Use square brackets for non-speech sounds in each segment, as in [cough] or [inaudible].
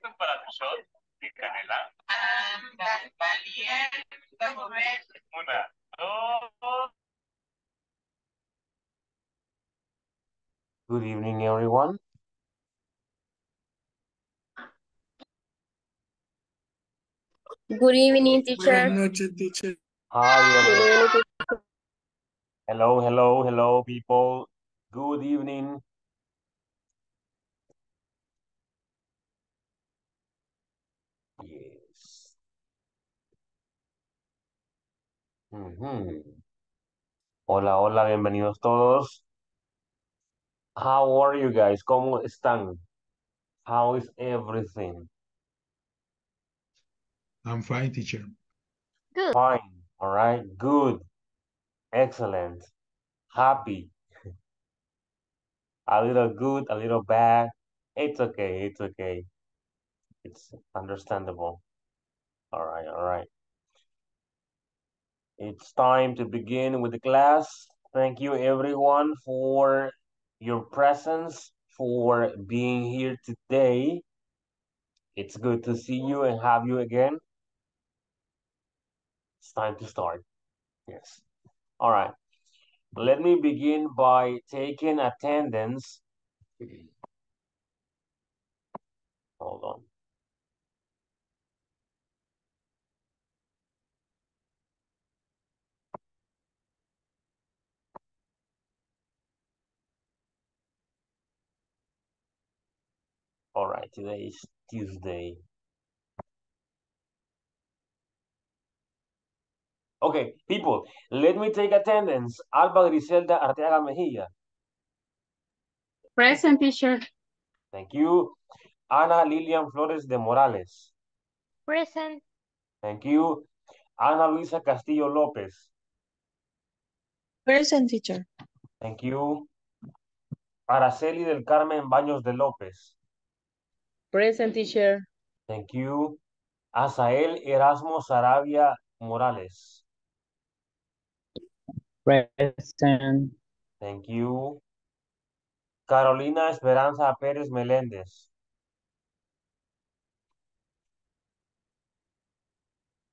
¿Listo para tu shot de canela? Una, dos. Good evening, everyone. Good evening, teacher. Buenas noches, teacher. Hi, everyone. evening, teacher. Hello, hello, hello, people. Good evening. Yes. Ujú. Hola, hola, bienvenidos todos. How are you guys? ¿Cómo están? How is everything? I'm fine, teacher. Good. Fine. All right. Good. Excellent. Happy. [laughs] A little good, a little bad. It's okay. It's okay. It's understandable. All right. All right. It's time to begin with the class. Thank you everyone for your presence, for being here today. It's good to see you and have you again. It's time to start. Yes. All right. Let me begin by taking attendance. Hold on. All right, today is Tuesday. Okay, people, let me take attendance. Alba Griselda Arteaga Mejía. Present teacher. Thank you. Ana Lilian Flores de Morales. Present. Thank you. Ana Luisa Castillo López. Present teacher. Thank you. Araceli del Carmen Baños de López. Present teacher. Thank you. Asael Erasmo Sarabia Morales. Present. Thank you. Carolina Esperanza Pérez Meléndez.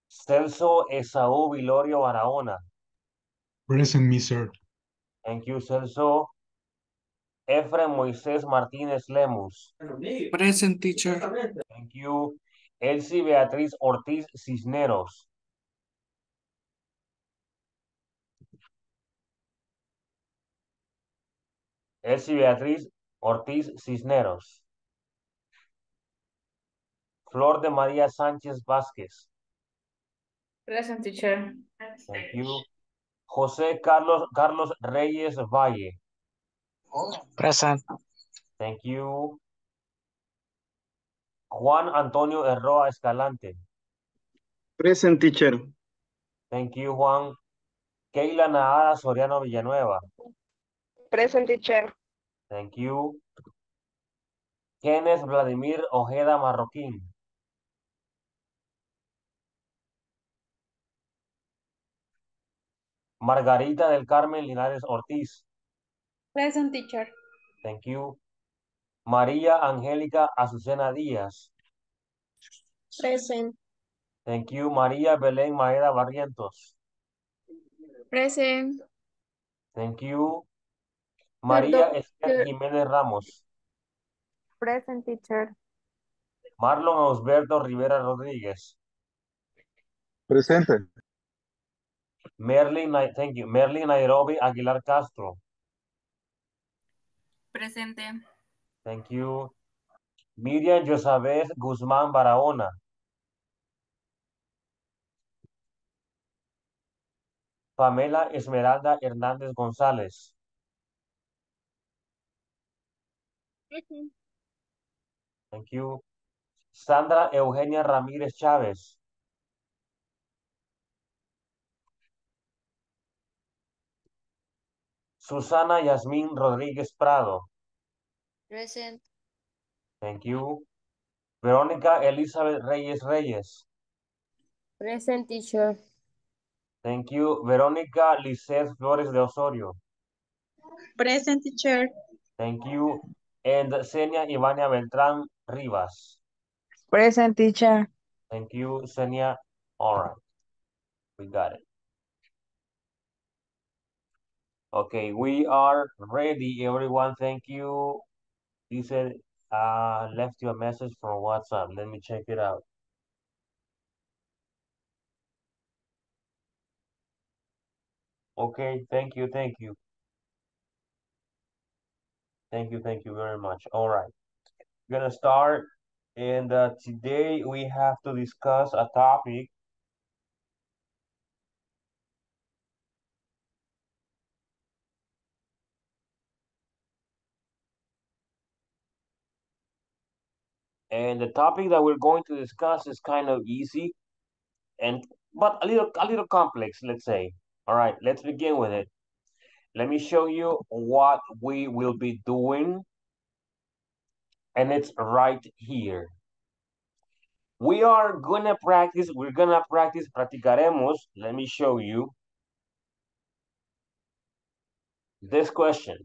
Celso Esaú Vilorio Barahona. Present me, sir. Thank you, Celso. Efren Moisés Martínez Lemus. Present teacher. Thank you. Elsie Beatriz Ortiz Cisneros. Elsie Beatriz Ortiz Cisneros. Flor de María Sánchez Vázquez. Present teacher. Thank you. José Carlos Carlos Reyes Valle. Present. Thank you. Juan Antonio Erroa Escalante. Present teacher. Thank you, Juan. Keila Nahara Soriano Villanueva. Present teacher. Thank you. Kenneth Vladimir Ojeda Marroquín. Margarita del Carmen Linares Ortiz. Present teacher. Thank you. María Angélica Azucena Díaz. Present. Thank you. María Belén Maeda Barrientos. Present. Thank you. María Esther Jiménez Ramos. Present teacher. Marlon Osberto Rivera Rodríguez. Presente. Merlin, Nai- thank you. Merlin Nairobi Aguilar Castro. Presente. Thank you. Miriam Josabeth Guzmán Barahona. Pamela Esmeralda Hernández González. Present. Thank you. Sandra Eugenia Ramírez Chávez. Susana Yasmín Rodríguez Prado. Present. Thank you. Verónica Elizabeth Reyes Reyes. Present teacher. Thank you. Verónica Lizeth Flores de Osorio. Present teacher. Thank you. And Senia Ivania Beltrán Rivas. Present teacher. Thank you, Senia. All right. We got it. Okay, we are ready, everyone. Thank you. You said uh left you a message from WhatsApp. Let me check it out. Okay, thank you, thank you. Thank you, thank you very much. All right. we're Gonna start. And uh, today we have to discuss a topic And the topic that we're going to discuss is kind of easy and but a little a little complex, let's say. All right, let's begin with it. Let me show you what we will be doing. And it's right here. We are gonna practice, we're gonna practice, practicaremos. Let me show you this question.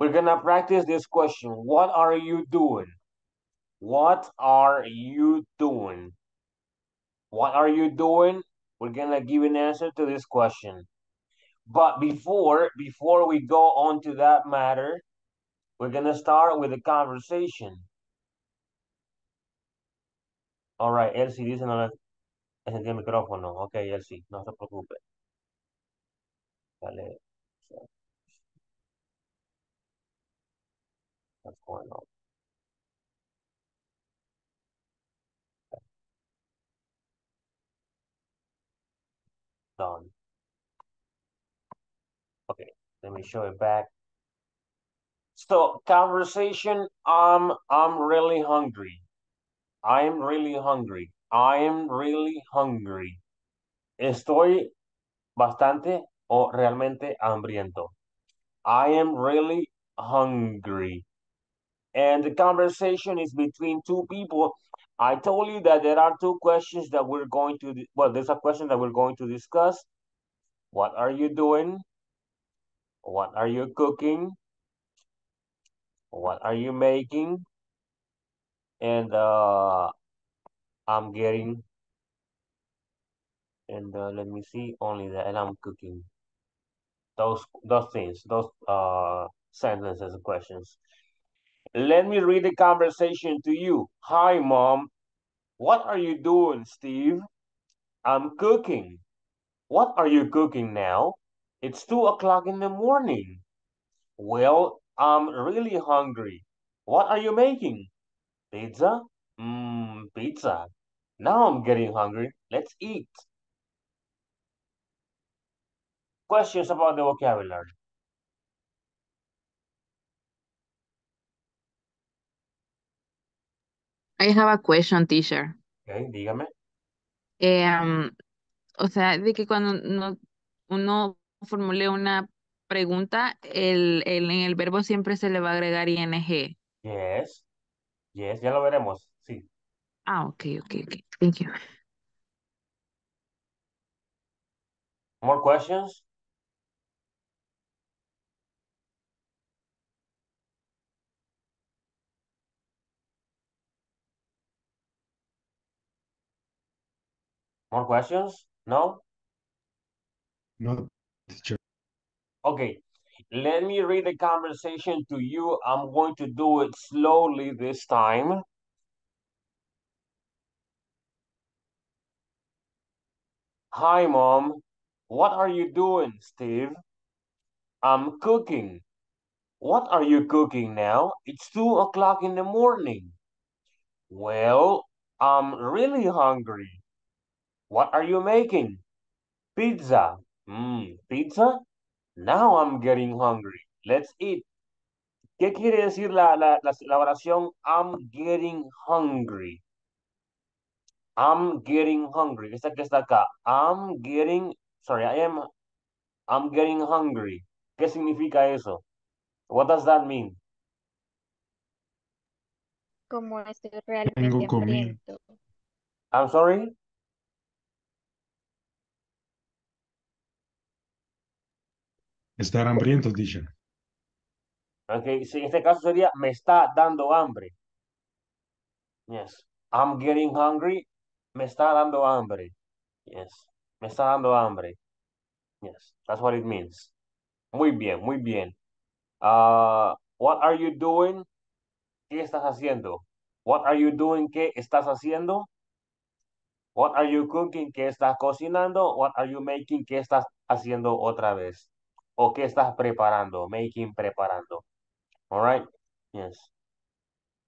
We're gonna practice this question. What are you doing? What are you doing? What are you doing? We're gonna give an answer to this question. But before, before we go on to that matter, we're gonna start with a conversation. All right, Elsie dice no le encendí el micrófono. Ok, Elsie, no se preocupe. Dale. What's going on? Done. Okay, let me show it back. So conversation, um, I'm really hungry. I'm really hungry. I'm really hungry. Estoy bastante o realmente hambriento. I am really hungry. And the conversation is between two people. I told you that there are two questions that we're going to, well, there's a question that we're going to discuss. What are you doing? What are you cooking? What are you making? And uh, I'm getting, and uh, let me see, only that, and I'm cooking. Those, those things, those uh, sentences questions. Let me read the conversation to you. Hi, mom. What are you doing, Steve? I'm cooking. What are you cooking now? It's two o'clock in the morning. Well, I'm really hungry. What are you making? Pizza? Mmm, pizza. Now I'm getting hungry. Let's eat. Questions about the vocabulary. I have a question, teacher. Okay, dígame. Em, o sea, de que cuando no, uno formule una pregunta, el, el- en el verbo siempre se le va a agregar ing. Yes. Yes, ya lo veremos. Sí. Ah, ok, ok, ok. Thank you. More questions? More questions? No? No, teacher. Okay. Let me read the conversation to you. I'm going to do it slowly this time. Hi, Mom. What are you doing, Steve? I'm cooking. What are you cooking now? It's two o'clock in the morning. Well, I'm really hungry. What are you making? Pizza. Mmm, pizza? Now I'm getting hungry. Let's eat. ¿Qué quiere decir la, la, la, la oración I'm getting hungry? I'm getting hungry. Esta que está acá. I'm getting, sorry, I am, I'm getting hungry. ¿Qué significa eso? What does that mean? Como estoy realmente Tengo comida. hambriento. I'm sorry? Estar hambriento, teacher. Ok, sí, en este caso sería me está dando hambre. Yes. I'm getting hungry. Me está dando hambre. Yes. Me está dando hambre. Yes. That's what it means. Muy bien, muy bien. Uh, what are you doing? ¿Qué estás haciendo? What are you doing? ¿Qué estás haciendo? What are you cooking? ¿Qué estás cocinando? What are you making? ¿Qué estás haciendo otra vez? ¿O qué estás preparando? Making, preparando. All right? Yes.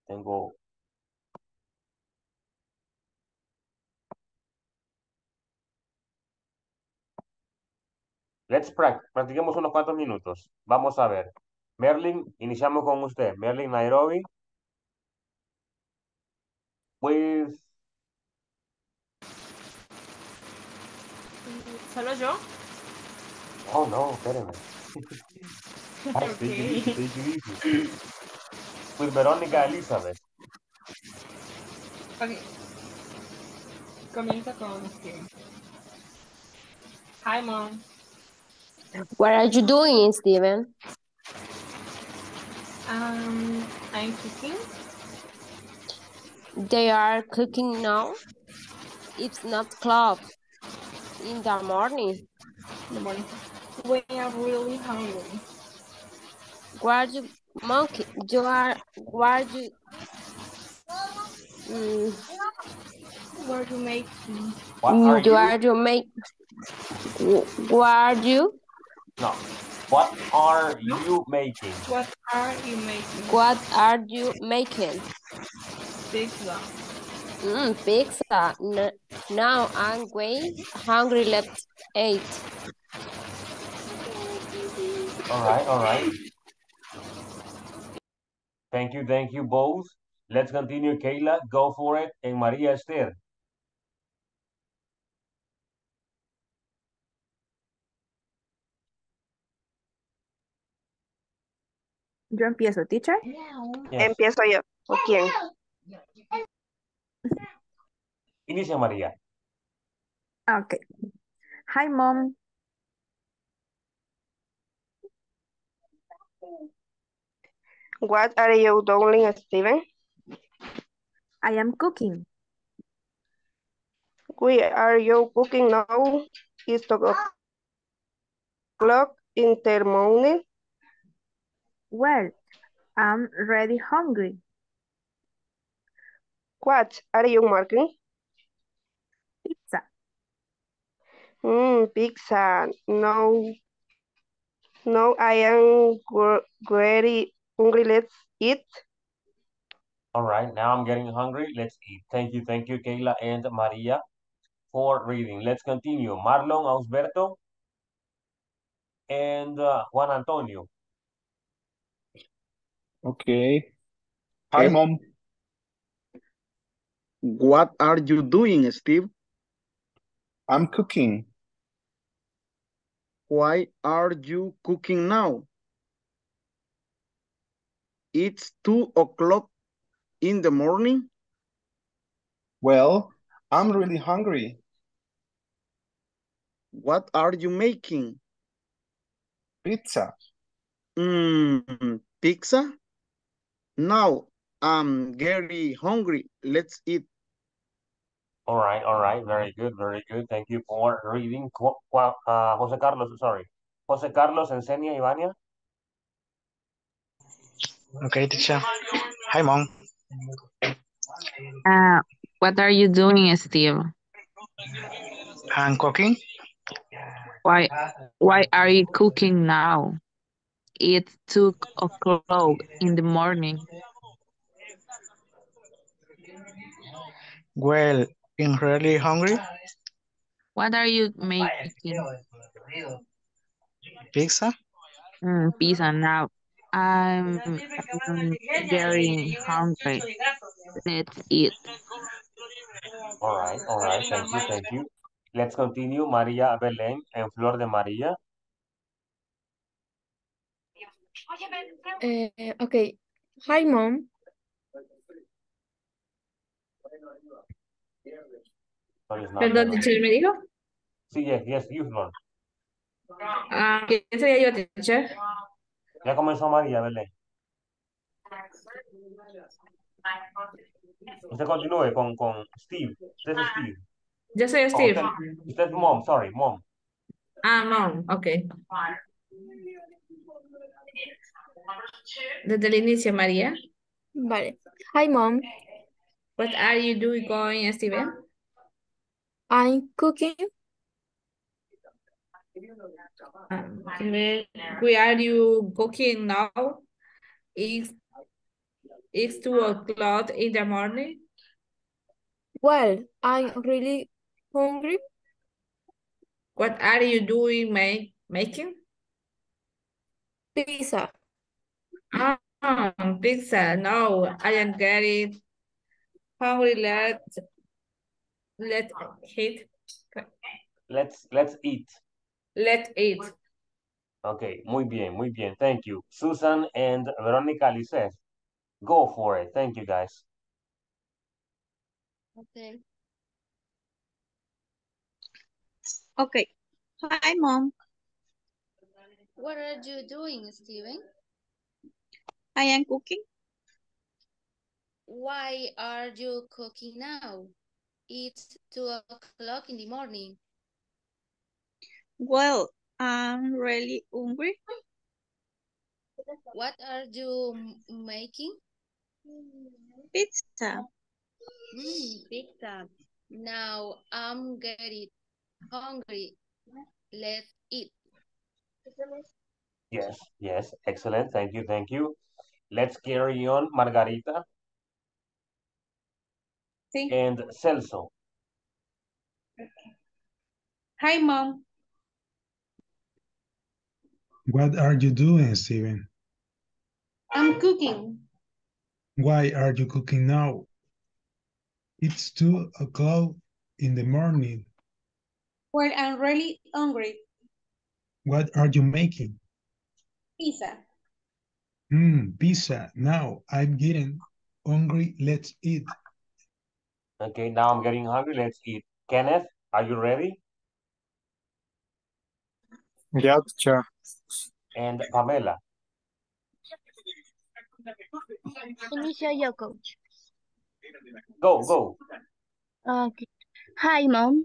Tengo Let's practice. Practiquemos unos cuantos minutos. Vamos a ver. Merlin, iniciamos con usted. Merlin Nairobi. With ¿Solo yo? Oh, no, espérenme. [laughs] Ay, Ok. take it easy, take it easy. With Verónica Elizabeth. Ok. Comienza con Steven. Hi, mom. What are you doing, Steven? Um, I'm cooking. They are cooking now. It's not club in the morning. In the morning. We are really hungry. What are you monkey? You are what are you mm, What are you making? What are you you? are you make what are you No. What are you making? What are you making? what are you making? Pizza. Mm, pizza. N- now I'm way hungry. Let's eat. All right, all right. Thank you, thank you both. Let's continue, Kayla. Go for it. And Maria Esther. Yo empiezo, teacher. Yes. Empiezo yo. ¿O quién? Inicia María. Ah, okay. Hi, mom. What are you doing, Steven? I am cooking. We are you cooking now? It's o'clock in the morning. Well, I'm really hungry. What are you making? Pizza. Mm, pizza. No. No, I am very hungry. Let's eat. All right, now I'm getting hungry. Let's eat. Thank you, thank you, Kayla and Maria for reading. Let's continue. Marlon Ausberto and uh, Juan Antonio. Okay. Hi, Okay. mom. What are you doing, Steve? I'm cooking. Why are you cooking now? It's two o'clock in the morning. Well, I'm really hungry. What are you making? Pizza. Mm, pizza? Now I'm very hungry. Let's eat. All right, all right. Very good, very good. Thank you for reading. Qu- Qu- uh, Jose Carlos, sorry. Jose Carlos, Encenia, Ivania. Okay, teacher. Hi, mom. Uh, what are you doing, Steve? I'm cooking. Why why are you cooking now? It's two o'clock in the morning. Well, I'm really hungry. What are you making? Pizza. Mm, pizza now. I'm, getting hungry. Let's eat. All right, all right. Thank you, thank you. Let's continue. Maria Belén and Flor de María. Eh, okay. Hi, mom. Perdón, teacher, ¿me dijo? Sí, yes, yes, you, Flor. Ah, ¿quién sería yo, teacher? Ya comenzó María Belén. Usted continúe con, con Steve. Usted es Steve. Yo soy Oh, Steve. usted, usted es mom, sorry, mom. Ah, mom, ok. Desde el inicio, María. Vale. Hi, mom. What are you doing going, Steven? I'm cooking. Um, where are you cooking now? It's, it's two o'clock in the morning. Well, I'm really hungry. What are you doing make, making? Pizza. Ah, pizza. No, I am getting hungry. Let let eat. Let's, let's eat. Let eat. Okay, muy bien, muy bien. Thank you. Susan and Veronica Lisset. Go for it. Thank you, guys. Okay. Okay. Hi, mom. What are you doing, Steven? I am cooking. Why are you cooking now? It's two o'clock in the morning. Well, I'm really hungry. What are you making? Pizza. Mm, pizza. Now I'm getting hungry. Let's eat. Yes, yes. Excellent. Thank you, thank you. Let's carry on. Margarita Sí. and Celso. Hi, mom. What are you doing, Steven? I'm cooking. Why are you cooking now? It's two o'clock in the morning. Well, I'm really hungry. What are you making? Pizza. Hmm, pizza. Now I'm getting hungry. Let's eat. Okay, now I'm getting hungry. Let's eat. Kenneth, are you ready? Yeah, teacher. And Pamela. Inicia your coach. Go, go. Okay. Hi, mom.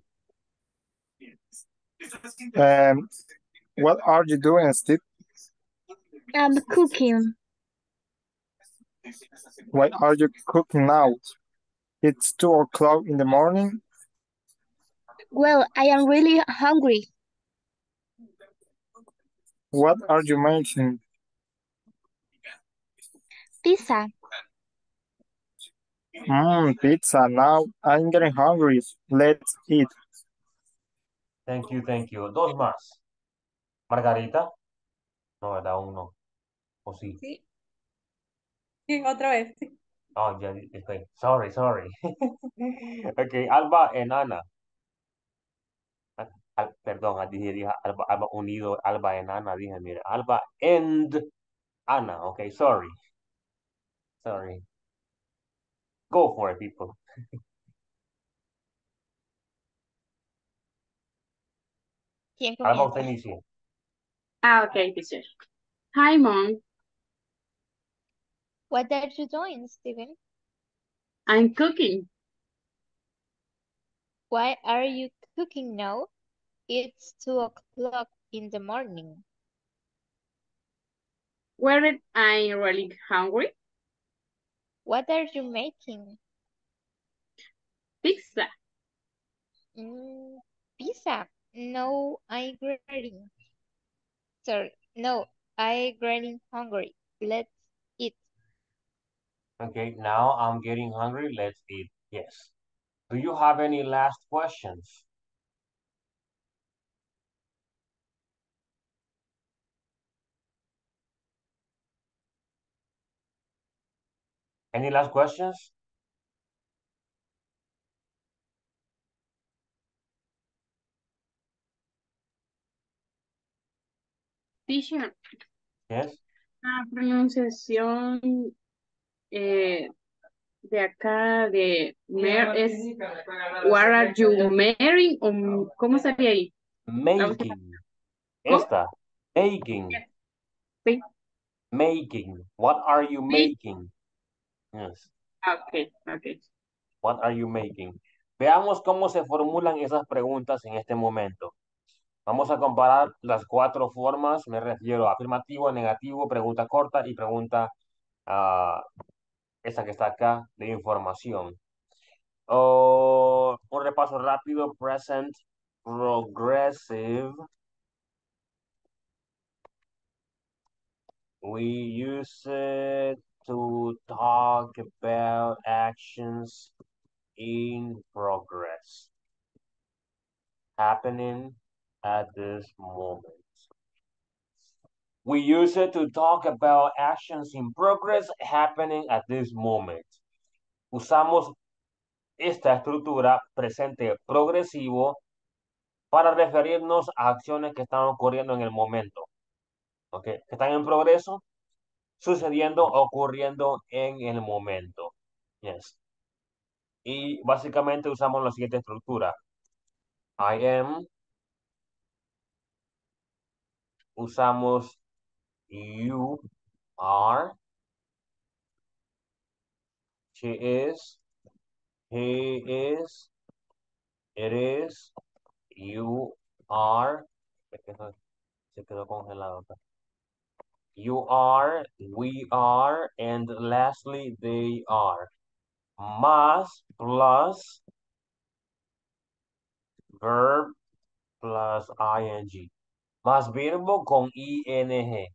Um, what are you doing, Steve? I'm cooking. Why are you cooking now? It's two o'clock in the morning. Well, I am really hungry. What are you making? Pizza. Mmm, pizza. Now I'm getting hungry. Let's eat. Thank you, thank you. Dos más. Margarita. No, ¿verdad? Uno. ¿O sí? Sí. Sí, otra vez. Oh, ya, okay. Sorry, sorry. [laughs] Okay, Alba and Ana. Al- al- perdón, dije, dije Alba, Alba unido, Alba and Ana, dije, mira, Alba and Ana. Okay, sorry. Sorry. Go for it, people. ¿Quién Alba, comienza? usted inicie. Ah, okay, teacher. Hi, mom. What are you doing, Steven? I'm cooking. Why are you cooking now? It's two o'clock in the morning. Weren't I really hungry? What are you making? Pizza. Mm, pizza. No, I'm getting. Sorry, no, I'm getting hungry. Let's eat. Okay, now I'm getting hungry. Let's eat. Yes. Do you have any last questions? Any last questions? Teacher, Yes. la pronunciación eh, de acá de mer es What are you marrying? o ¿Cómo sería ahí? Making. Esta. Making. Sí. Making. What are you Sí. making? Yes. Okay, okay. What are you making? Veamos cómo se formulan esas preguntas en este momento. Vamos a comparar las cuatro formas, me refiero a afirmativo, negativo, pregunta corta y pregunta, ah, esa que está acá, de información. Oh, un repaso rápido, present, progressive. We use it talk about actions in progress happening at this moment. We use it to talk about actions in progress happening at this moment. Usamos esta estructura presente progresivo para referirnos a acciones que están ocurriendo en el momento. ¿Ok? Que están en progreso, sucediendo, ocurriendo en el momento. Yes. Y básicamente usamos la siguiente estructura. I am. Usamos you are. She is. He is. It is. You are. Se quedó congelado acá. You are, we are, and lastly, they are. Más plus verb plus ing. Más verbo con ing.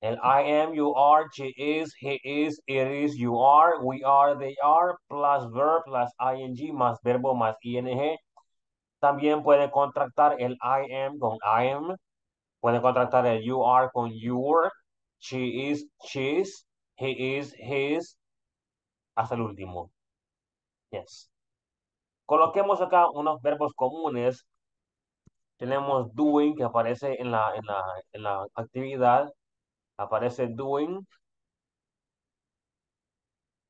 El I am, you are, she is, he is, it is, you are, we are, they are, plus verb plus ing, más verbo más ing. También puede contractar el I am con I am. Puede contractar el you are con your. She is, she's, he is, his, hasta el último. Yes. Coloquemos acá unos verbos comunes. Tenemos doing que aparece en la, en la, en la actividad. Aparece doing.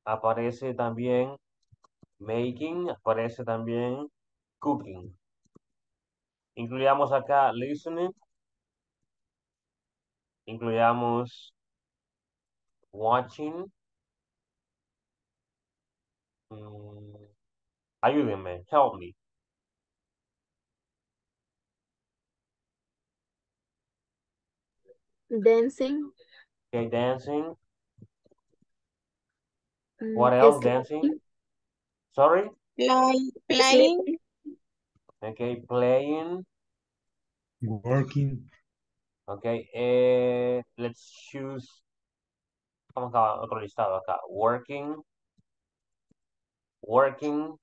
Aparece también making. Aparece también cooking. Incluyamos acá listening. Incluyamos watching. Mm, ayúdenme, help me. Dancing. Okay, dancing. mm, What else? Dancing. Sorry? Play, playing, Okay, playing. Working. Okay, eh, let's choose. Vamos a otro listado acá. Working. Working.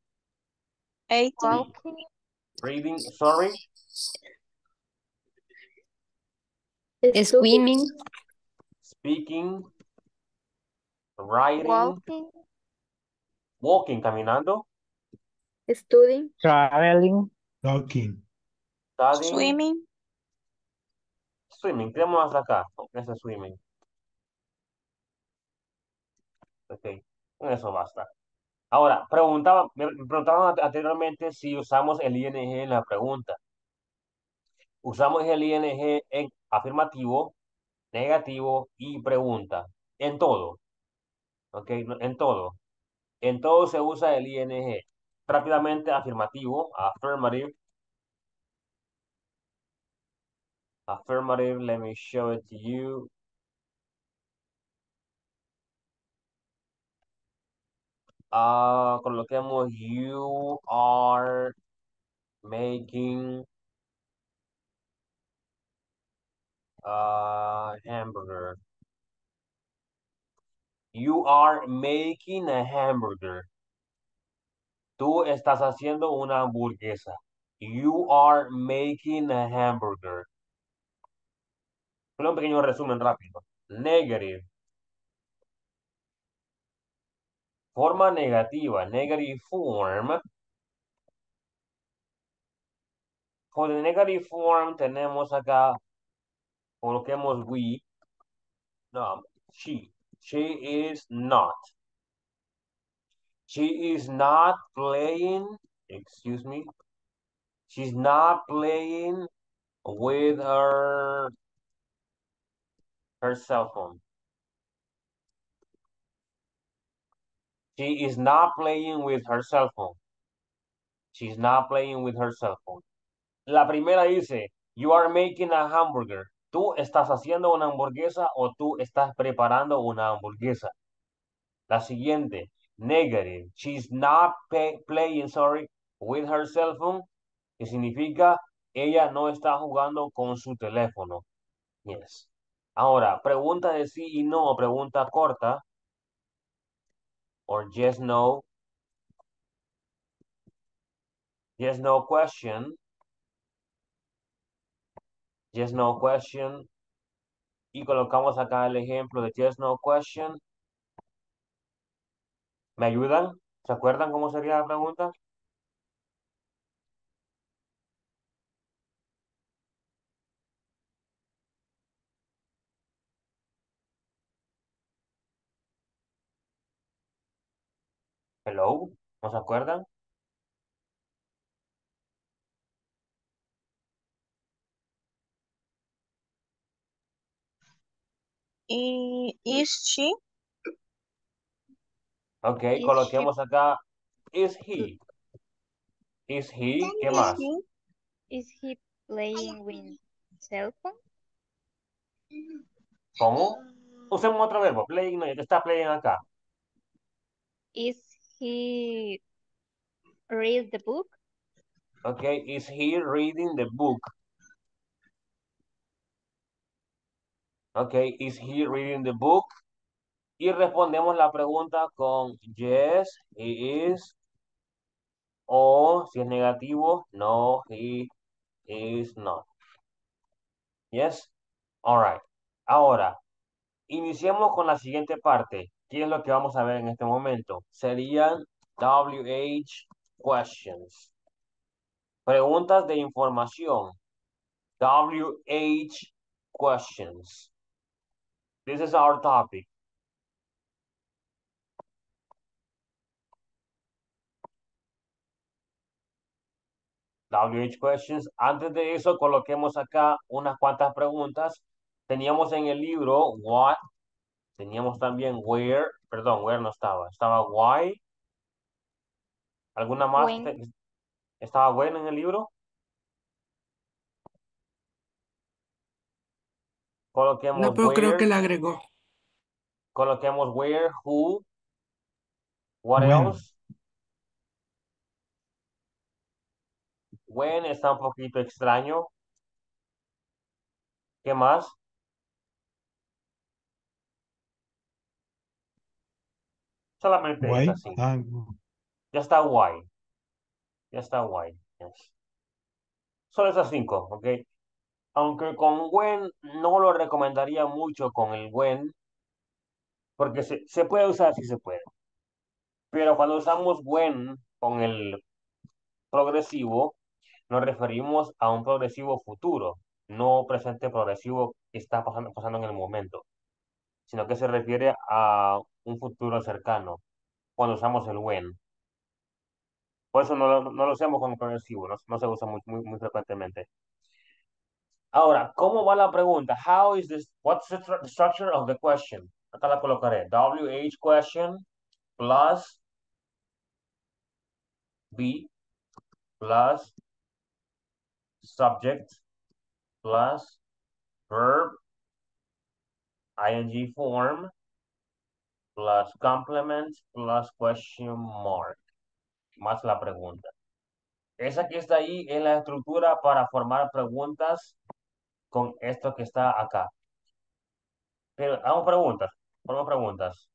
eating, Walking, Reading. Sorry. Swimming, Speaking. Writing. walking, Walking, caminando. studying, Traveling. Talking. Studying. swimming, Swimming. Hasta acá. Ese swimming. Ok. Con eso basta. Ahora, preguntaba, me preguntaban anteriormente si usamos el ing en la pregunta. Usamos el ing en afirmativo, negativo y pregunta. En todo. ¿Ok? En todo. En todo se usa el ing. Rápidamente, afirmativo, affirmative. Affirmative, let me show it to you. Ah, coloquemos you are making a hamburger. You are making a hamburger. Tú estás haciendo una hamburguesa. You are making a hamburger. Un pequeño resumen rápido. Negative. Forma negativa. Negative form. For the negative form tenemos acá, coloquemos we. No, she. She is not. She is not playing, excuse me. She's not playing with her her cell phone. She is not playing with her cell phone. She's not playing with her cell phone. La primera dice, you are making a hamburger. Tú estás haciendo una hamburguesa o tú estás preparando una hamburguesa. La siguiente, negative. She's not playing, sorry, with her cell phone. Que significa ella no está jugando con su teléfono. Yes. Ahora, pregunta de sí y no, pregunta corta. Or yes, no. Yes, no question. Yes, no question. Y colocamos acá el ejemplo de yes, no question. ¿Me ayudan? ¿Se acuerdan cómo sería la pregunta? Hello, ¿no se acuerdan? I- Is she? Ok, Is she- coloquemos acá, is he? Is he? ¿Qué Is más? he? Is he playing with cell phone? ¿Cómo? Usemos otro verbo, playing, no, está playing acá. Is he read the book? Ok, is he reading the book? Ok, is he reading the book? Y respondemos la pregunta con yes, he is. O si es negativo, no, he is not. Yes? All right. Ahora, iniciemos con la siguiente parte. ¿Qué es lo que vamos a ver en este momento? Serían WH questions. Preguntas de información. WH questions. This is our topic. WH questions. Antes de eso, coloquemos acá unas cuantas preguntas. Teníamos en el libro what, teníamos también where, perdón, where no estaba, estaba why. ¿Alguna más? When. ¿Estaba when en el libro? Coloquemos No, pero creo que la agregó. coloquemos where, who, what When. else. When está un poquito extraño. ¿Qué más? Solamente Why? esa, sí. Ah, Ya está why. Ya está why. Yes. Solo esas cinco, ¿ok? Aunque con when no lo recomendaría mucho con el when, porque se, se puede usar, sí se puede. Pero cuando usamos when con el progresivo, nos referimos a un progresivo futuro, no presente progresivo que está pasando, pasando en el momento, sino que se refiere a un futuro cercano, cuando usamos el when. Por eso no, lo- no lo usamos con progresivo, no, no se usa muy, muy, muy frecuentemente. Ahora, ¿cómo va la pregunta? How is this, what's the stru- structure of the question? Acá la colocaré. WH question plus B plus subject plus verb ing form plus complement plus question mark más la pregunta. Esa que está ahí es la estructura para formar preguntas con esto que está acá. Pero hagamos preguntas, formamos preguntas.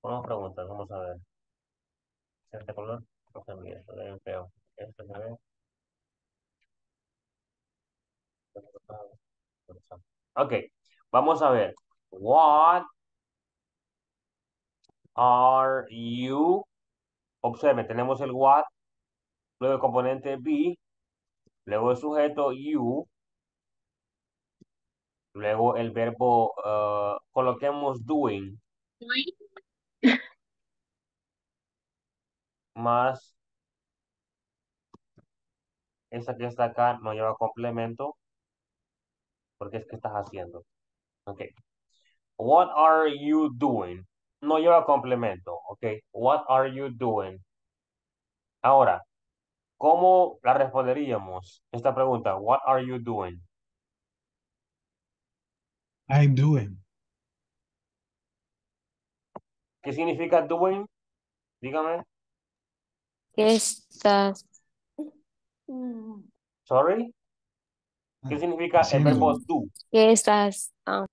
Formamos preguntas, vamos a ver. Este color, no se. Este se ve. Ok, vamos a ver. What are you? Observen, tenemos el what, luego el componente be, luego el sujeto you, luego el verbo, eh, coloquemos doing, [laughs] más esa que está acá no lleva complemento, porque es que estás haciendo. Ok. What are you doing? no lleva complemento, ¿ok? What are you doing? Ahora, ¿cómo la responderíamos? Esta pregunta, what are you doing? I'm doing. ¿Qué significa doing? Dígame. ¿Qué estás? Sorry. ¿Qué significa el verbo do? ¿Qué estás? ah,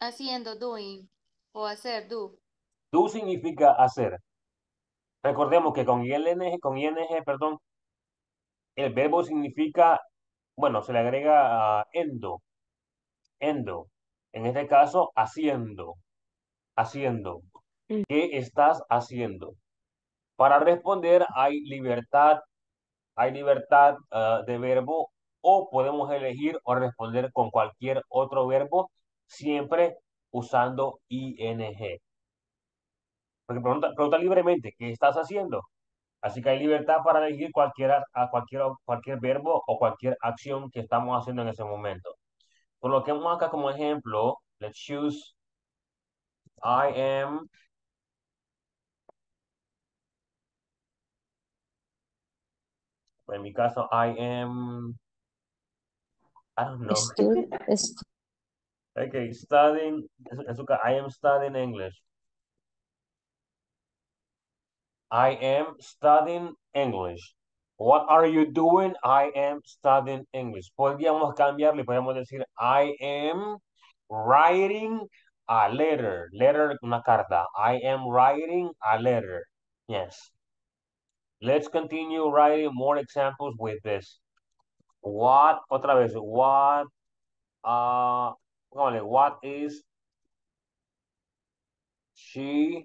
Haciendo, doing. O hacer, do. Do significa hacer. Recordemos que con ING, con ING, perdón, el verbo significa, bueno, se le agrega endo, endo. En este caso, haciendo, haciendo. ¿Qué estás haciendo? Para responder hay libertad, hay libertad ah, de verbo o podemos elegir o responder con cualquier otro verbo, siempre usando ING. Porque pregunta, libremente, ¿qué estás haciendo? Así que hay libertad para elegir cualquier, a cualquier, cualquier verbo o cualquier acción que estamos haciendo en ese momento. Por acá como ejemplo, let's choose I am en mi caso, I am, I don't know. Okay, studying, I am studying English. I am studying English. What are you doing? I am studying English. Podríamos cambiarle, podríamos decir I am writing a letter. Letter, una carta. I am writing a letter. Yes. Let's continue writing more examples with this. What, otra vez, what, uh, póngale, what is she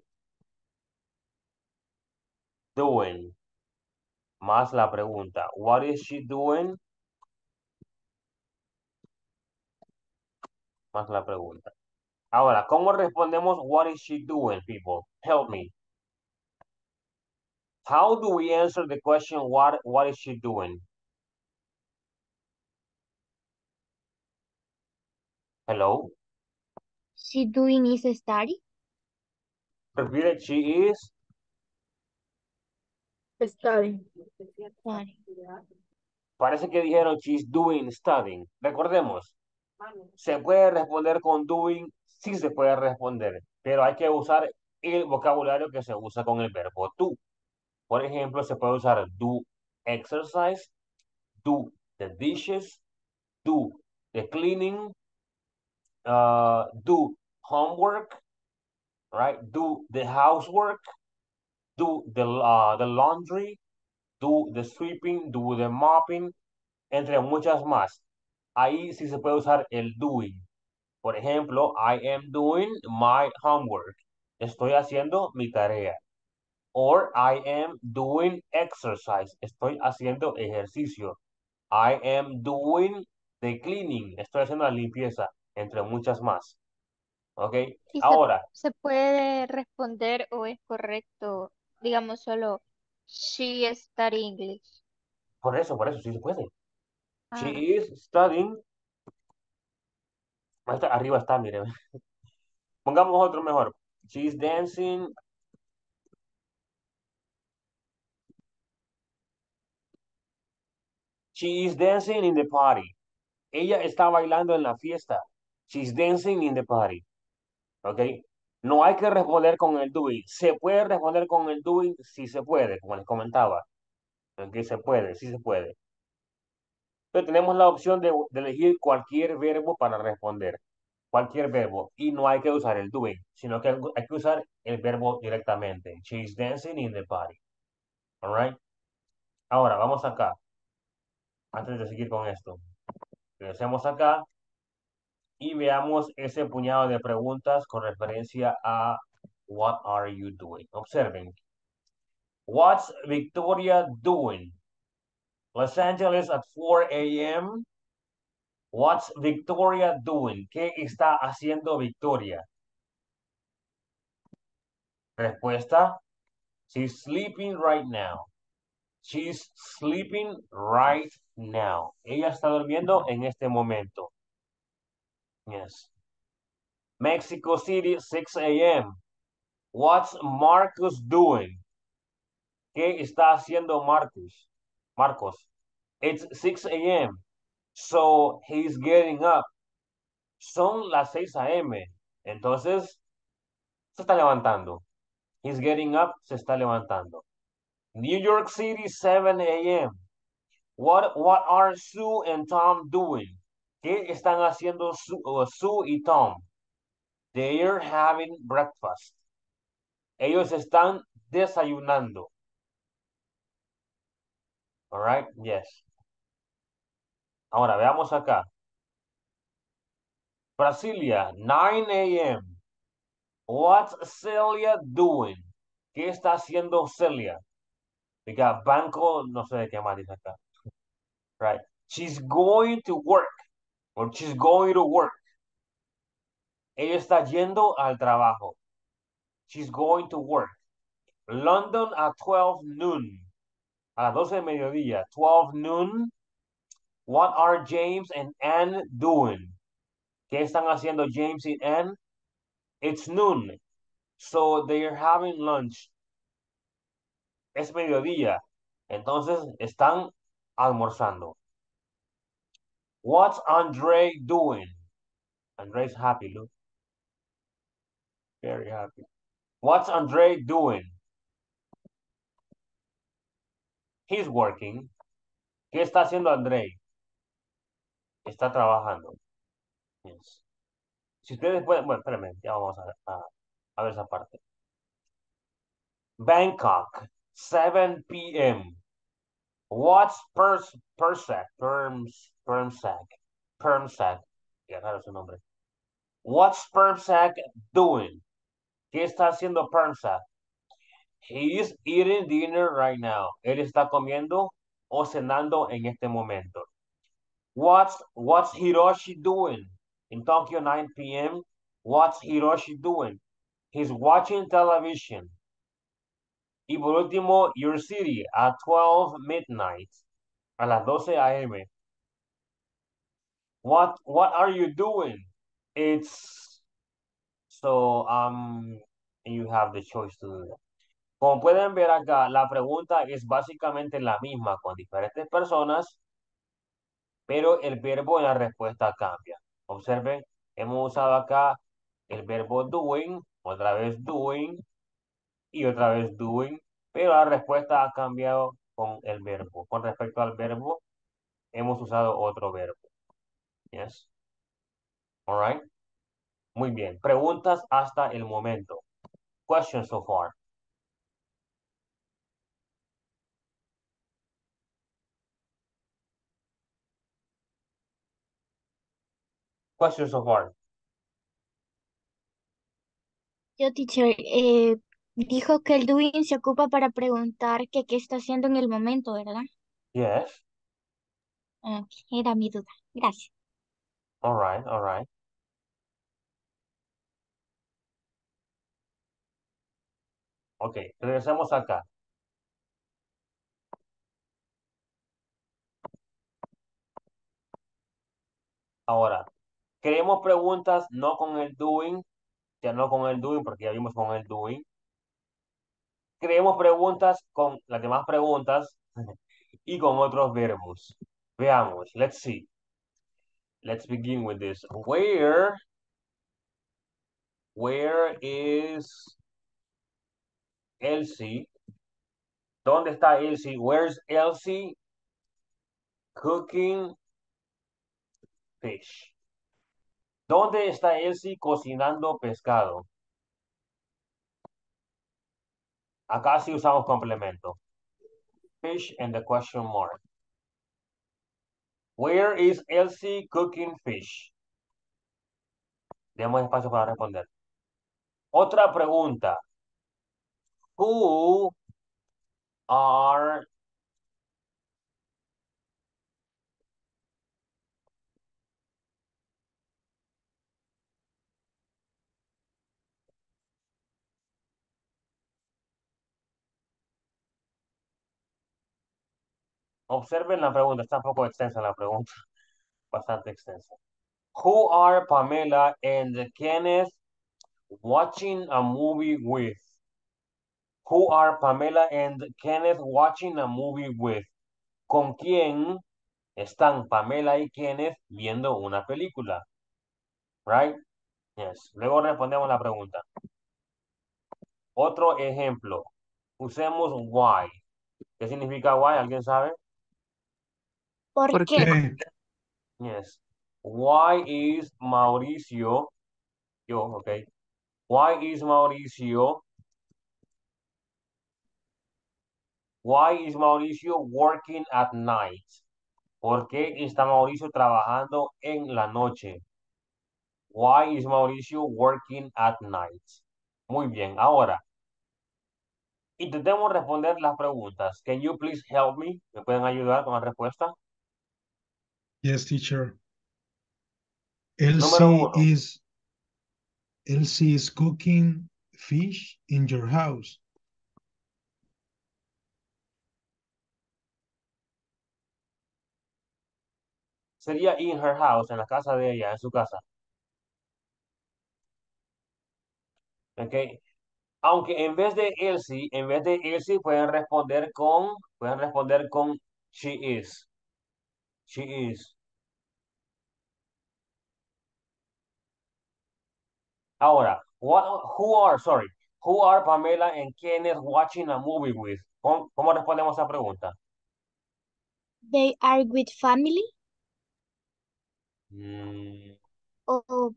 doing? Más la pregunta. What is she doing? Más la pregunta. Ahora, ¿cómo respondemos what is she doing, people? Help me. How do we answer the question what what is she doing? Hello? She doing is study. Repeat it. She is Study. Study. Parece que dijeron she's doing studying. Recordemos, se puede responder con doing, sí se puede responder, pero hay que usar el vocabulario que se usa con el verbo do. Por ejemplo, se puede usar do exercise, do the dishes, do the cleaning, uh, do homework, right? Do the housework, do the, uh, the laundry, do the sweeping, do the mopping, entre muchas más. Ahí sí se puede usar el doing. Por ejemplo, I am doing my homework. Estoy haciendo mi tarea. Or I am doing exercise. Estoy haciendo ejercicio. I am doing the cleaning. Estoy haciendo la limpieza, entre muchas más. ¿Ok? Ahora, se puede responder o es correcto, digamos solo, she study English. por eso, por eso, sí se puede. She Ah, is studying. Arriba está, mire. [laughs] Pongamos otro mejor. She is dancing. She is dancing in the party. Ella está bailando en la fiesta. She's dancing in the party. ¿Ok? No hay que responder con el doing. Se puede responder con el doing si se puede, como les comentaba. ¿Ok? Se puede, sí se puede. Pero tenemos la opción de, de elegir cualquier verbo para responder. Cualquier verbo. Y no hay que usar el doing, sino que hay que usar el verbo directamente. She's dancing in the party. All right? Ahora, vamos acá. Antes de seguir con esto. Regresemos acá y veamos ese puñado de preguntas con referencia a what are you doing. Observen. What's Victoria doing? Los Angeles at 4 a.m. What's Victoria doing? ¿Qué está haciendo Victoria? Respuesta. She's sleeping right now. She's sleeping right now. Ella está durmiendo en este momento. Yes. Mexico City, 6 a.m. What's Marcus doing? ¿Qué está haciendo Marcus? Marcos. It's 6 a.m. So he's getting up. Son las 6 a.m. Entonces, se está levantando. He's getting up, se está levantando. New York City, 7 a.m. What, what are Sue and Tom doing? ¿Qué están haciendo Sue, Sue y Tom? They're having breakfast. Ellos están desayunando. All right, yes. Ahora veamos acá. Brasilia, 9 a.m. What's Celia doing? ¿Qué está haciendo Celia? Diga, banco, no sé de qué más dice acá. Right. She's going to work. Or she's going to work. Ella está yendo al trabajo. She's going to work. London at 12 noon. A las 12 de mediodía. 12 noon. What are James and Anne doing? ¿Qué están haciendo James y Anne? It's noon. So they're having lunch. Es mediodía. Entonces están almorzando. What's Andre doing? Andre's happy, look. Very happy. What's Andre doing? He's working. ¿Qué está haciendo Andre? Está trabajando. Yes. Si ustedes pueden, bueno, espérenme, ya vamos a, a, a ver esa parte. Bangkok, 7 p.m. What's Pers Persac? Perms Permsac. Permsac. Ya raro su nombre. What's Permsac doing? ¿Qué está haciendo Permsac? He's eating dinner right now. Él está comiendo o cenando en este momento. What's What's Hiroshi doing? In Tokyo, 9 p.m. What's Hiroshi doing? He's watching television. Y por último, Your City at 12 midnight. A las 12 a.m. What What are you doing? It's so um you have the choice to do that. Como pueden ver acá, la pregunta es básicamente la misma con diferentes personas, pero el verbo en la respuesta cambia. Observen, hemos usado acá el verbo doing, otra vez doing y otra vez doing, pero la respuesta ha cambiado con el verbo. Con respecto al verbo, hemos usado otro verbo. Yes. All right. Muy bien. Preguntas hasta el momento. Questions so far. Questions so far. Yo, teacher, eh, dijo que el doing se ocupa para preguntar que qué está haciendo en el momento, ¿verdad? Yes. Era mi duda. Gracias. All right. All right. Ok. Regresemos acá. Ahora, queremos preguntas no con el doing, ya no con el doing, porque ya vimos con el doing. Creemos preguntas con las demás preguntas [laughs] y con otros verbos. Veamos, let's see. Let's begin with this. Where, where is Elsie? ¿Dónde está Elsie? Where's Elsie cooking fish? ¿Dónde está Elsie cocinando pescado? Acá sí usamos complemento. Fish and the question mark. Where is Elsie cooking fish? Demos espacio para responder. Otra pregunta. Who are Observen la pregunta, está un poco extensa la pregunta, [laughs] bastante extensa. Who are Pamela and Kenneth watching a movie with. Who are Pamela and Kenneth watching a movie with? ¿Con quién están Pamela y Kenneth viendo una película? Right? Yes. Luego respondemos la pregunta. Otro ejemplo. Usemos why. ¿Qué significa why? ¿Alguien sabe? ¿Por ¿Por qué? qué? Yes. Why is Mauricio? Yo, okay. Why is Mauricio? Why is Mauricio working at night? ¿Por qué está Mauricio trabajando en la noche? Why is Mauricio working at night? Muy bien, ahora intentemos responder las preguntas. Can you please help me? ¿Me pueden ayudar con la respuesta? Yes, teacher. Número Elsie is Elsie is cooking fish in your house. Sería in her house, en la casa de ella, en su casa. Ok. Aunque en vez de Elsie, en vez de Elsie pueden responder con, pueden responder con she is. She is. Ahora, what, who are, sorry, who are Pamela and Kenneth watching a movie with? ¿Cómo, cómo respondemos a esa pregunta? They are with family Mm, or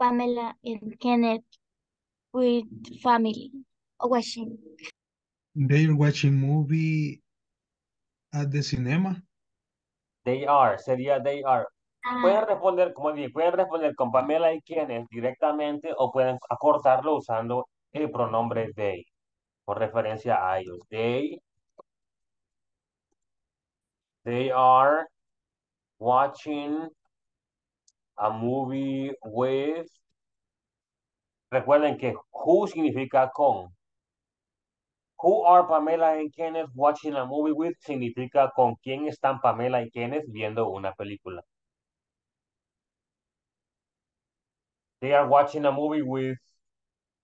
Pamela and Kenneth with family watching. They're watching movie at the cinema. they are, sería they are. Ah, Pueden responder, como dije, pueden responder con Pamela y Kenneth directamente o pueden acortarlo usando el pronombre they, con referencia a ellos. They, they are watching a movie with. Recuerden que who significa con. Who are Pamela and Kenneth watching a movie with significa con quién están Pamela y Kenneth viendo una película. They are watching a movie with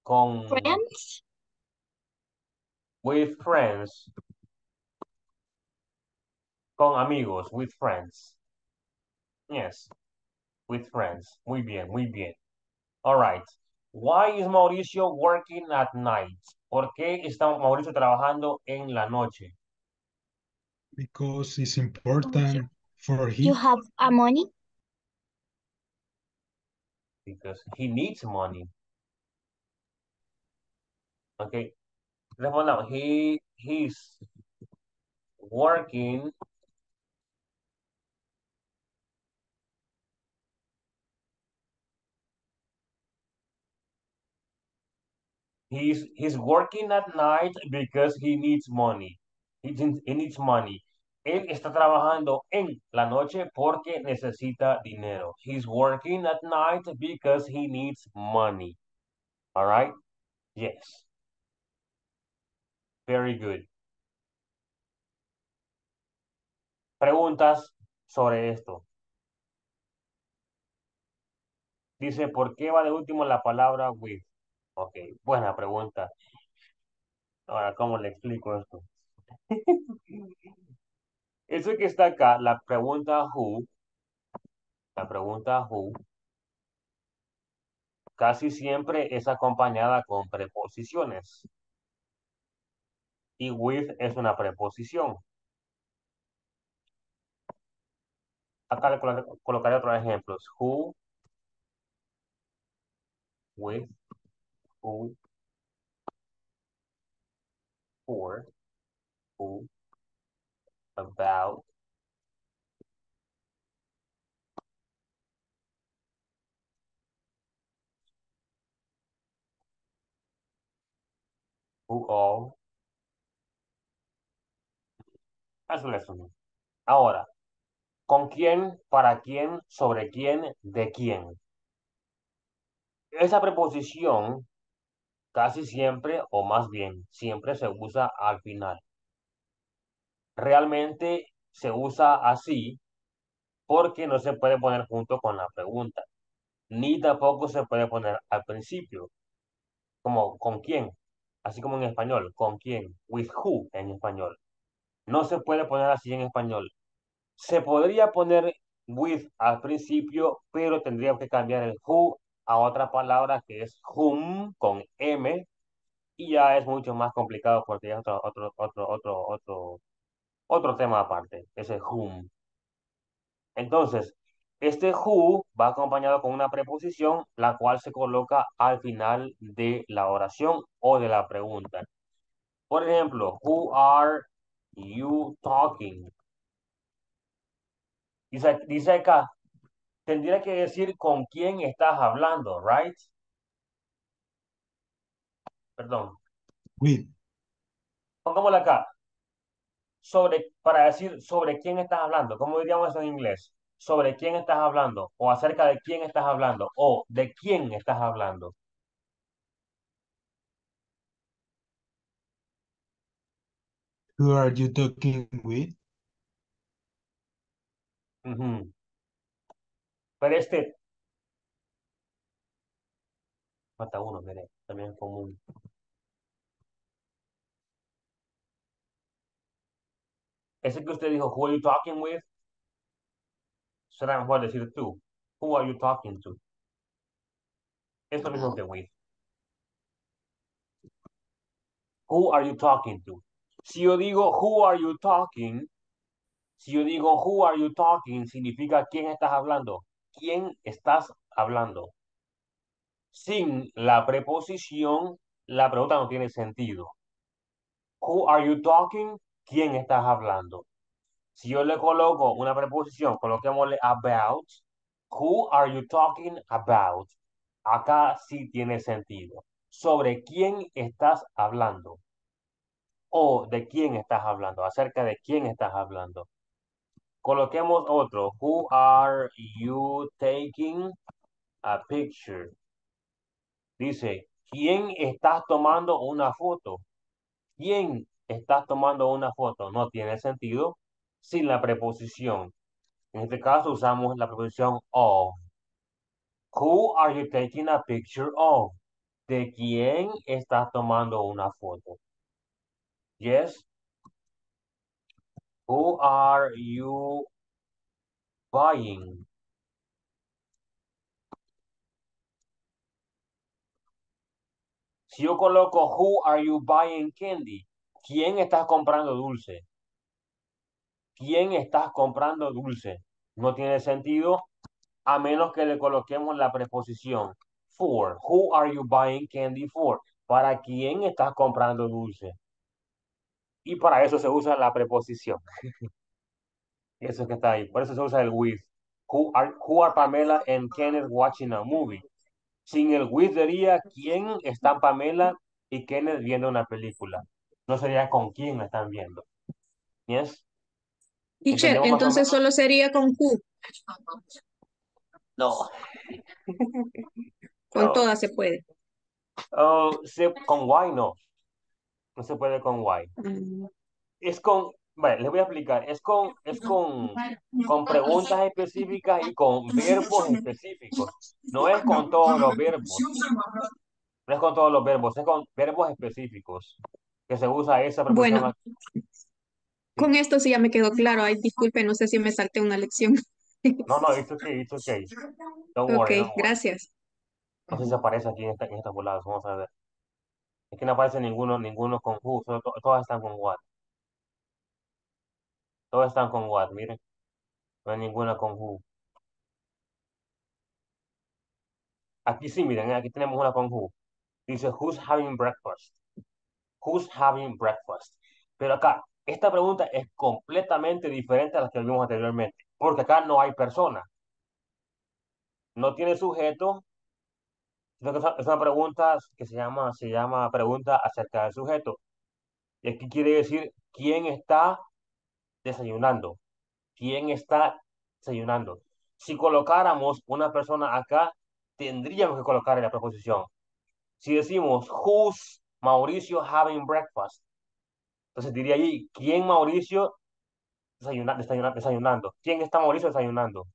con friends? with friends. Con amigos, with friends. Yes, with friends. Muy bien, muy bien. All right. Why is Mauricio working at night? ¿Por qué está Mauricio trabajando en la noche? Because it's important for him. You have a money? Because he needs money. Okay. Respondamos. He he's working He's he's working at night because he needs money. He, he needs money. Él está trabajando en la noche porque necesita dinero. He's working at night because he needs money. All right? Yes. Very good. Preguntas sobre esto. Dice, ¿por qué va de último la palabra with? Ok, buena pregunta. Ahora, ¿cómo le explico esto? [laughs] Eso que está acá, la pregunta who, la pregunta who, casi siempre es acompañada con preposiciones. Y with es una preposición. Acá le colo- colocaré otros ejemplos. Who, with, who, for, who, about, who all. Eso le suena. Ahora, ¿con quién, para quién, sobre quién, de quién? Esa preposición casi siempre, o más bien, siempre se usa al final. Realmente se usa así porque no se puede poner junto con la pregunta. ni tampoco se puede poner al principio, como con quién, así como en español, con quién, with who en español. No se puede poner así en español. Se podría poner with al principio, pero tendría que cambiar el who a otra palabra que es whom con M y ya es mucho más complicado porque ya es otro, otro, otro, otro, otro, otro tema aparte, ese whom. Entonces, este who va acompañado con una preposición, la cual se coloca al final de la oración o de la pregunta. Por ejemplo, who are you talking? Dice, dice acá, tendría que decir con quién estás hablando, right? Perdón. With. Pongámosla acá. Sobre, para decir sobre quién estás hablando. ¿Cómo diríamos eso en inglés? Sobre quién estás hablando. O acerca de quién estás hablando. O de quién estás hablando. Who are you talking with? Ujú. Pero este... Falta uno, mire. También es común. Ese que usted dijo, who are you talking with? Será mejor decir tú. Who are you talking to? Es lo mismo que with. Who are you talking to? Si yo digo, who are you talking? Si yo digo, who are you talking? Significa quién estás hablando. ¿Quién estás hablando? Sin la preposición, la pregunta no tiene sentido. Who are you talking? ¿Quién estás hablando? Si yo le coloco una preposición, coloquémosle about. Who are you talking about? Acá sí tiene sentido. ¿Sobre quién estás hablando? O de quién estás hablando, acerca de quién estás hablando. Coloquemos otro. Who are you taking a picture? Dice, ¿quién estás tomando una foto? ¿Quién estás tomando una foto? No tiene sentido sin la preposición. En este caso usamos la preposición of. Who are you taking a picture of? ¿De quién estás tomando una foto? Yes. Who are you buying? Si yo coloco Who are you buying candy? ¿Quién estás comprando dulce? ¿Quién estás comprando dulce? No tiene sentido a menos que le coloquemos la preposición for. Who are you buying candy for? ¿Para quién estás comprando dulce? Y para eso se usa la preposición. [laughs] Eso que está ahí. Por eso se usa el with. Who are, who are Pamela and Kenneth watching a movie? Sin el with diría quién están Pamela y Kenneth viendo una película. No sería con quién la están viendo. ¿Yes? Teacher, ¿Entendemos más o entonces solo sería con who. No. [laughs] Con No. todas se puede. Oh, con why no. No se puede con why. Mm. Es con, bueno, les voy a explicar. Es con, es con, con preguntas específicas y con verbos específicos. No es con todos los verbos. No es con todos los verbos, es con verbos específicos que se usa esa preposición. Bueno, con esto sí ya me quedó claro. Ay, disculpe, no sé si me salté una lección. No, no, it's okay, it's okay. Don't Ok, worry, don't worry. gracias. No sé si aparece aquí en, esta, en estas voladas, vamos a ver. Es que no aparece ninguno, ninguno con who, solo to- todas están con what. Todas están con what, miren. No hay ninguna con who. Aquí sí, miren, aquí tenemos una con who. Dice, who's having breakfast? Who's having breakfast? Pero acá, esta pregunta es completamente diferente a las que vimos anteriormente, porque acá no hay persona. No tiene sujeto. Es una pregunta que se llama, se llama pregunta acerca del sujeto. Y aquí quiere decir quién está desayunando. ¿Quién está desayunando? Si colocáramos una persona acá, tendríamos que colocar en la preposición. Si decimos, who's Mauricio having breakfast? Entonces diría allí, ¿quién Mauricio desayuna- desayuna- desayunando? ¿Quién está Mauricio desayunando?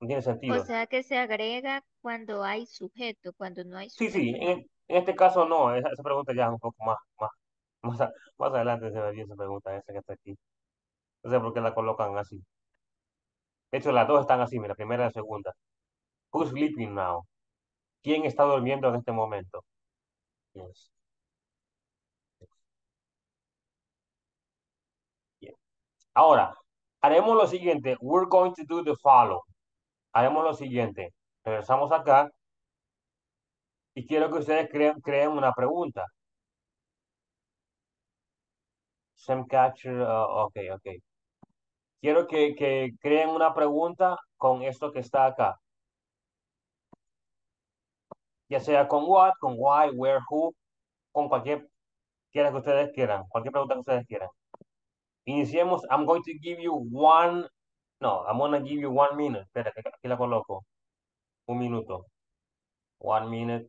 No tiene O sentido. sea que se agrega cuando hay sujeto, cuando no hay Sí, sujeto. sí, en, en este caso no, esa, esa pregunta ya es un poco más, más, más, a- más adelante se vería esa pregunta, esa que está aquí. No sé por qué la colocan así. De hecho, las dos están así, mira, primera y la segunda. Who's sleeping now? ¿Quién está durmiendo en este momento? Ahora, haremos lo siguiente. We're going to do the follow. Haremos lo siguiente. Regresamos acá y quiero que ustedes creen, creen una pregunta. Sam Catcher, uh, ok, ok. Quiero que, que creen una pregunta con esto que está acá. Ya sea con what, con why, where, who, con cualquier quiera que ustedes quieran, cualquier pregunta que ustedes quieran. Iniciemos. I'm going to give you one. No, I'm going to give you one minute. Espera, aquí la coloco. Un minuto. One minute.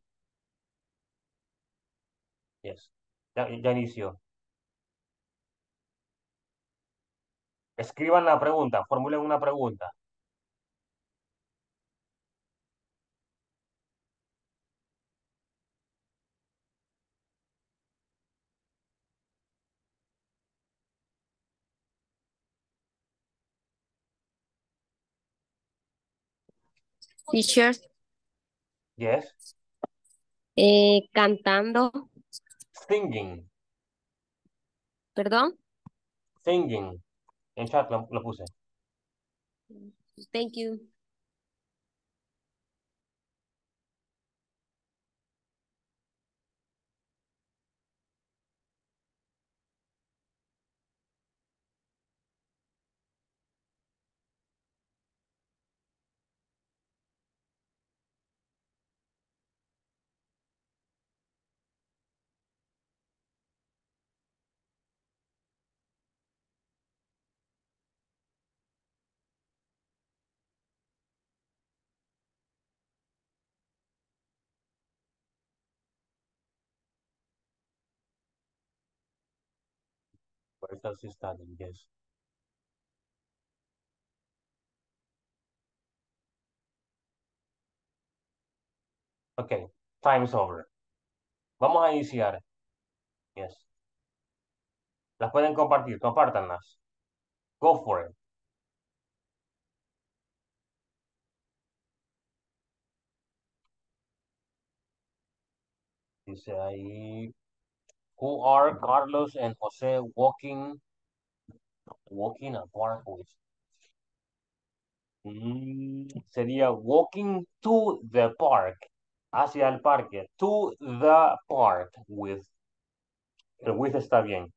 Yes. Ya, ya inició. Escriban la pregunta, formulen una pregunta. Teacher, Yes. eh, cantando, Singing. perdón. Singing. En chat lo, lo puse. Thank you. He study? Yes. Ok. Time's over. Vamos a iniciar. Yes. Las pueden compartir. Compártanlas. Go for it. Dice ahí. Who are Carlos and Jose walking walking a park with? Mm, sería walking to the park. Hacia el parque. To the park with. El with está bien.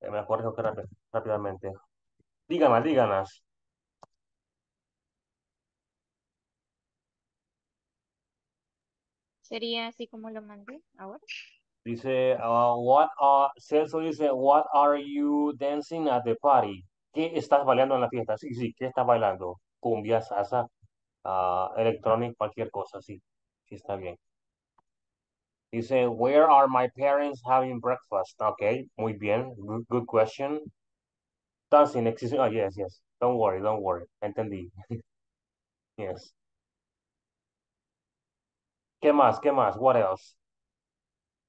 Me acuerdo que rápi- rápidamente. Díganas, díganas. Sería así como lo mandé ahora. Dice, uh, what are, Celso dice, what are you dancing at the party? ¿Qué estás bailando en la fiesta? Sí, sí, ¿qué estás bailando? Cumbia, salsa, uh, electronic, cualquier cosa, sí, sí está bien. Dice, where are my parents having breakfast? Okay, muy bien, good, good question. Dancing, existing, oh, yes, yes, don't worry, don't worry, entendí. [laughs] Yes. ¿Qué más? ¿Qué más? What else?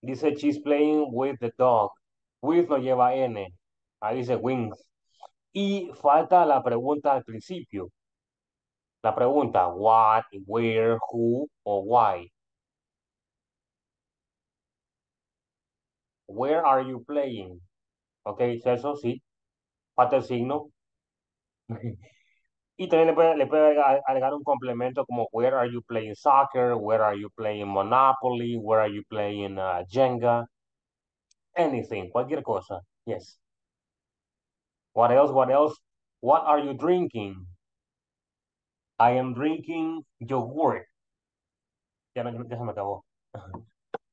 Dice, she's playing with the dog. With lo lleva N. Ahí dice wings. Y falta la pregunta al principio. La pregunta, what, where, who o why. Where are you playing? Ok, eso sí. Falta el signo. [laughs] Y también le puede, le puede agregar un complemento como where are you playing soccer, where are you playing Monopoly, where are you playing uh, Jenga, anything, cualquier cosa. Yes. What else? What else? What are you drinking? I am drinking yogurt. Ya, no, ya se me acabó. [laughs]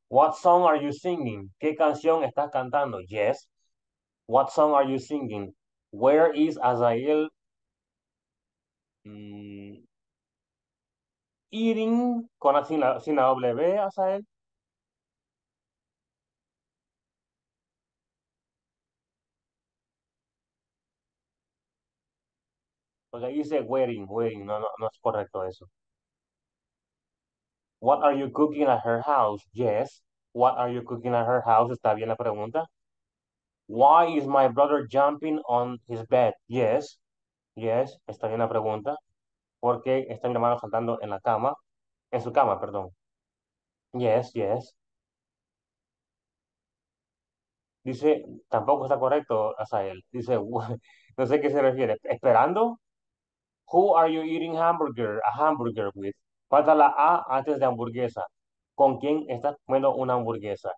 What song are you singing? ¿Qué canción estás cantando? Yes. What song are you singing? Where is Azael mm, eating con la, sin, la, sin la W, Azael? Porque dice wearing, wearing, no, no, no es correcto eso. What are you cooking at her house? Yes. What are you cooking at her house? Está bien la pregunta. Why is my brother jumping on his bed? Yes. Yes, está bien la pregunta. ¿Por qué está mi hermano saltando en la cama? En su cama, perdón. Yes, yes. Dice, tampoco está correcto, Asael. Dice, [laughs] no sé qué se refiere. ¿Esperando? Who are you eating hamburger, a hamburger with? Falta la A antes de hamburguesa. ¿Con quién estás comiendo una hamburguesa?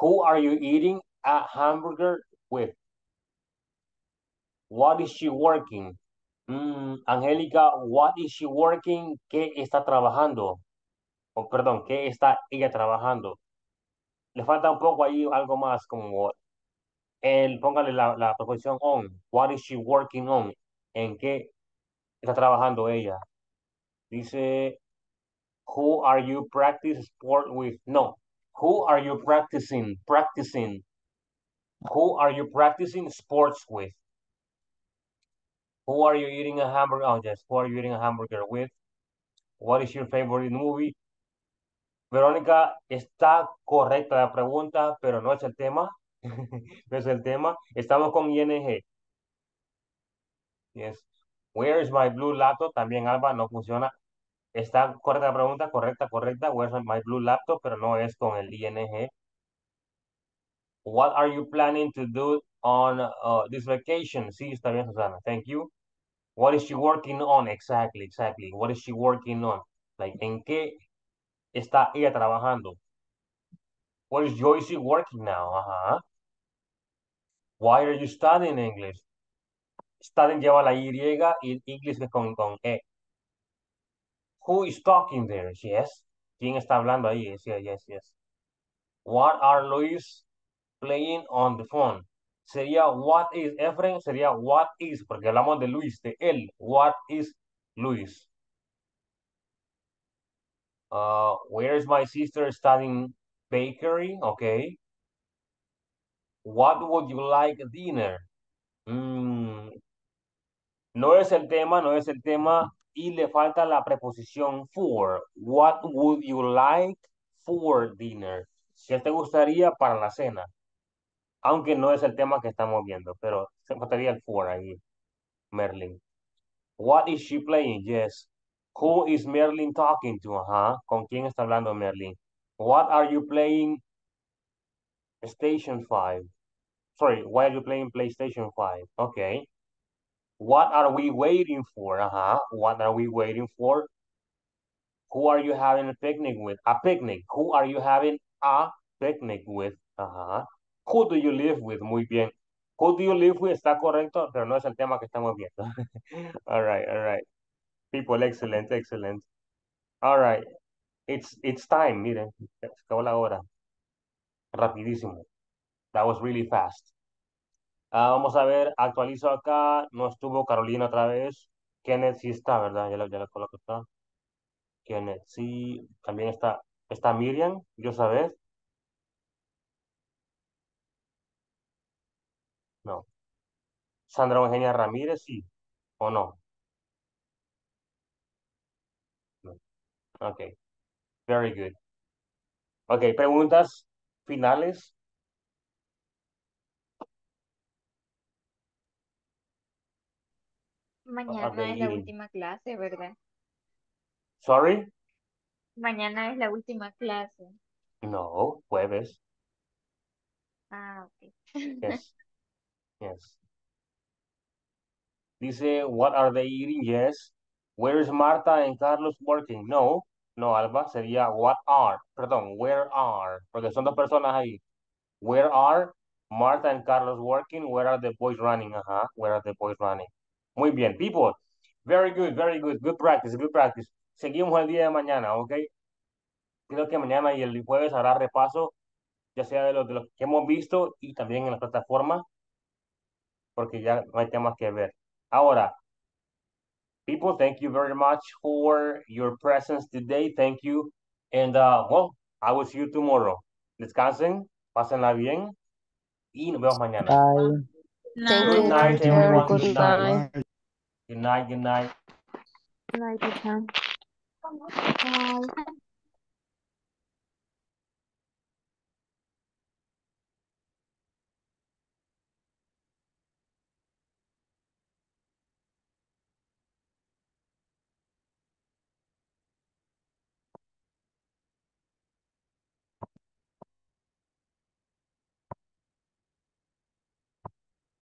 Who are you eating a hamburger with? What is she working? Mm, Angélica, what is she working? ¿Qué está trabajando? O perdón, ¿qué está ella trabajando? Le falta un poco ahí algo más como el, póngale la, la preposición on. What is she working on? ¿En qué está trabajando ella? Dice, who are you practice sport with? No. Who are you practicing? Practicing. Who are you practicing sports with? Who are you eating a hamburger? Oh, yes. Who are you eating a hamburger with? What is your favorite movie? Verónica, está correcta la pregunta, pero no es el tema. [laughs] es el tema. Estamos con ING. Yes. Where is my blue laptop? También Alba no funciona. Está correcta la pregunta, correcta, correcta. Where's my blue laptop? Pero no es con el ING. What are you planning to do on uh, this vacation? Sí, está bien, Susana. Thank you. What is she working on? Exactly, exactly. What is she working on? Like, ¿en qué está ella trabajando? What is Joyce working now? Ajá. Why are you studying English? Studying lleva la Y y English es con, con E. Who is talking there? Yes. ¿Quién está hablando ahí? Yes, yes, yes. What are Luis playing on the phone? Sería what is, Efren, sería what is, porque hablamos de Luis, de él. What is Luis? Uh, where is my sister studying bakery? Okay. What would you like dinner? Mm, no es el tema, no es el tema. Y le falta la preposición for. What would you like for dinner? ¿Qué te gustaría para la cena? Aunque no es el tema que estamos viendo, pero se faltaría el for ahí. Merlin. What is she playing? Yes. Who is Merlin talking to? Ajá. ¿Con quién está hablando Merlin? What are you playing? Station 5. Sorry, why are you playing PlayStation 5? Okay. What are we waiting for? Uh-huh. What are we waiting for? Who are you having a picnic with? A picnic. Who are you having a picnic with? Uh-huh. Who do you live with? Muy bien. Who do you live with? Está correcto, pero no es el tema que estamos viendo. [laughs] all right, all right. People, excellent, excellent. All right. It's, it's time, miren. Se acabó la hora. Rapidísimo. That was really fast. Ah, vamos a ver, actualizo acá. No estuvo Carolina otra vez. Kenneth sí está, ¿verdad? Ya la, ya la coloco acá. Kenneth sí. También está, está Miriam, yo sabes. No. Sandra Eugenia Ramírez, sí. ¿O no? No. Ok. Very good. Ok, preguntas finales. Mañana Okay, es la última clase, ¿verdad? Sorry? Mañana es la última clase. No, jueves. Ah, ok. Yes. [laughs] Yes. Dice, what are they eating? Yes. Where is Marta and Carlos working? No. No, Alba, sería what are. Perdón, where are. Porque son dos personas ahí. Where are Marta and Carlos working? Where are the boys running? Ajá. Where are the boys running? Muy bien, people. Very good, very good. Good practice, good practice. Seguimos el día de mañana, ¿ok? Creo que mañana y el jueves hará repaso, ya sea de los, de los que hemos visto y también en la plataforma, porque ya no hay temas que ver. Ahora, people, thank you very much for your presence today. Thank you. And, uh, well, I will see you tomorrow. Descansen, pásenla bien y nos vemos mañana. Thank Good night, everyone. Good Good night. night. Good night, good night. Bye.